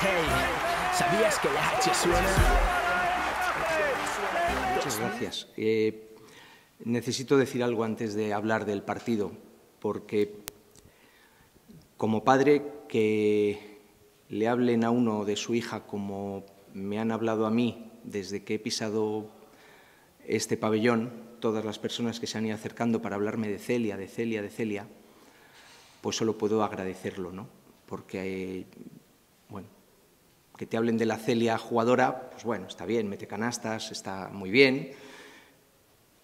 Hey, ¿sabías que la H suena? Muchas gracias. Eh, necesito decir algo antes de hablar del partido, porque como padre que le hablen a uno de su hija como me han hablado a mí desde que he pisado este pabellón, todas las personas que se han ido acercando para hablarme de Celia, de Celia, de Celia, pues solo puedo agradecerlo, ¿no? Porque, bueno, que te hablen de la Celia jugadora, pues bueno, está bien, mete canastas, está muy bien,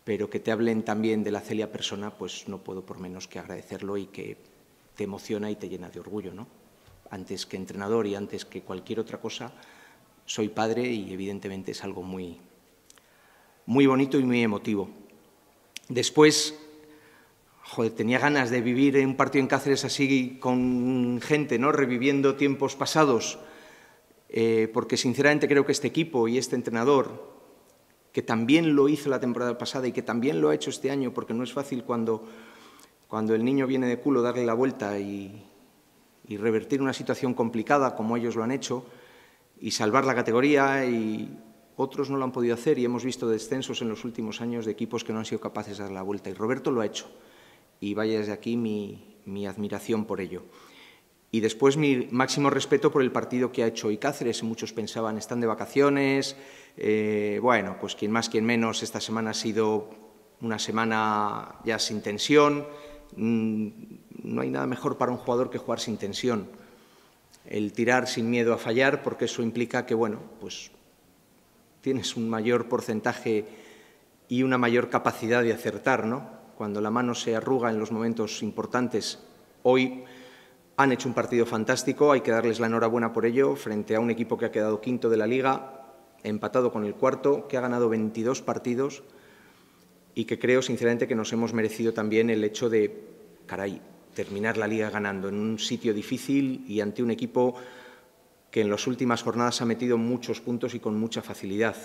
pero que te hablen también de la Celia persona, pues no puedo por menos que agradecerlo y que te emociona y te llena de orgullo, ¿no? Antes que entrenador y antes que cualquier otra cosa, soy padre y evidentemente es algo muy, muy bonito y muy emotivo. Después, joder, tenía ganas de vivir un partido en Cáceres así con gente, ¿no? reviviendo tiempos pasados, eh, porque sinceramente creo que este equipo y este entrenador, que también lo hizo la temporada pasada y que también lo ha hecho este año, porque no es fácil cuando, cuando el niño viene de culo darle la vuelta y, y revertir una situación complicada como ellos lo han hecho y salvar la categoría y otros no lo han podido hacer y hemos visto descensos en los últimos años de equipos que no han sido capaces de dar la vuelta y Roberto lo ha hecho y vaya desde aquí mi, admiración por ello. Y después mi máximo respeto por el partido que ha hecho hoy Cáceres. Muchos pensaban, están de vacaciones. Eh, bueno, pues quien más, quien menos, esta semana ha sido una semana ya sin tensión. Mm, no hay nada mejor para un jugador que jugar sin tensión. El tirar sin miedo a fallar, porque eso implica que, bueno, pues tienes un mayor porcentaje y una mayor capacidad de acertar, ¿no? cuando la mano se arruga en los momentos importantes. Hoy han hecho un partido fantástico, hay que darles la enhorabuena por ello, frente a un equipo que ha quedado quinto de la liga, empatado con el cuarto, que ha ganado 22 partidos y que creo sinceramente que nos hemos merecido también el hecho de, caray, terminar la liga ganando en un sitio difícil y ante un equipo que en las últimas jornadas ha metido muchos puntos y con mucha facilidad.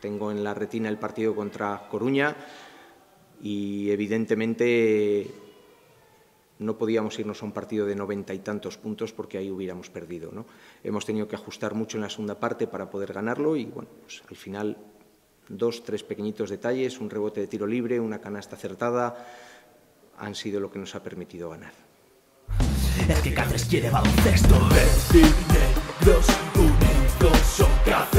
Tengo en la retina el partido contra Coruña, y evidentemente no podíamos irnos a un partido de noventa y tantos puntos porque ahí hubiéramos perdido. ¿no? Hemos tenido que ajustar mucho en la segunda parte para poder ganarlo y bueno, pues al final dos, tres pequeñitos detalles, un rebote de tiro libre, una canasta acertada, han sido lo que nos ha permitido ganar. El que Cáceres quiere baloncesto. Unidos son.